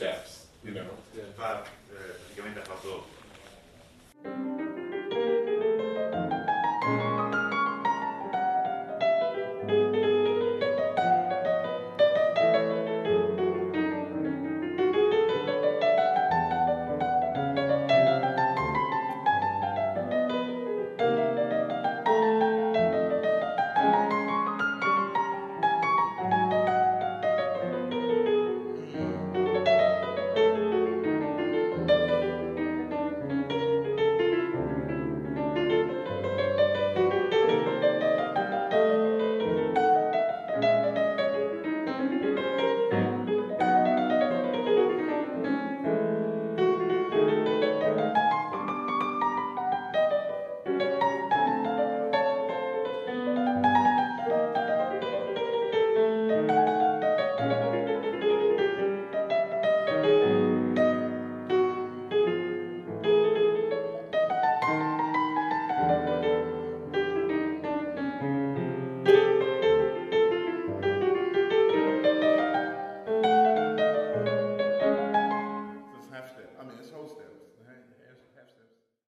steps, you know. But uh,